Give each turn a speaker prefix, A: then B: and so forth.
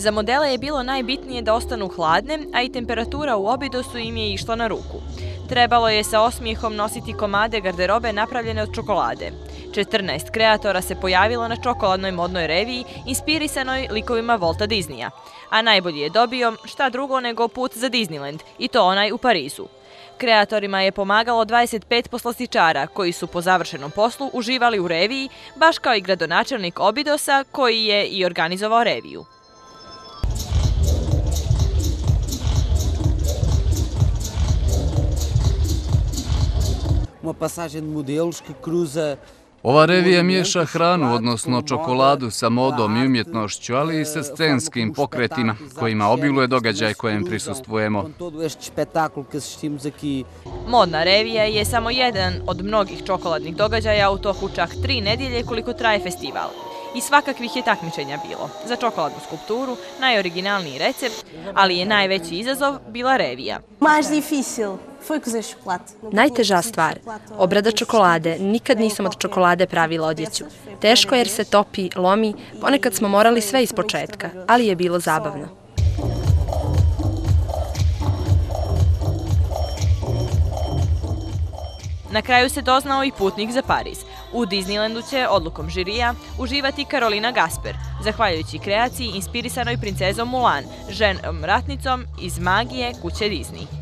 A: Za modele je bilo najbitnije da ostanu hladne, a i temperatura u obidosu im je išla na ruku. Trebalo je sa osmijehom nositi komade garderobe napravljene od čokolade. 14 kreatora se pojavilo na čokoladnoj modnoj reviji inspirisanoj likovima Volta Disneya. A najbolji je dobio šta drugo nego put za Disneyland, i to onaj u Parizu. Kreatorima je pomagalo 25 poslastičara koji su po završenom poslu uživali u reviji, baš kao i gradonačelnik Obidosa koji je i organizovao reviju.
B: Uma passagem de modelos que cruza
C: Ova revija miješa hranu, odnosno čokoladu sa modom i umjetnošću, ali i sa scenskim pokretima kojima obiluje događaj kojem prisustvujemo.
A: Modna revija je samo jedan od mnogih čokoladnih događaja u toku čak tri nedjelje koliko traje festival. I svakakvih je takmičenja bilo. Za čokoladnu skulpturu, najoriginalniji recept, ali je najveći izazov bila revija.
D: Mais difícil
E: Najteža stvar, obrada čokolade. Nikad nisam od čokolade pravila odjeću. Teško jer se topi, lomi, ponekad smo morali sve iz početka, ali je bilo zabavno.
A: Na kraju se doznao i putnik za Pariz. U Disneylandu će odlukom žirija uživati Karolina Gasper, zahvaljujući kreaciji inspirisanoj princezom Mulan, ženom ratnicom iz magije kuće Disney.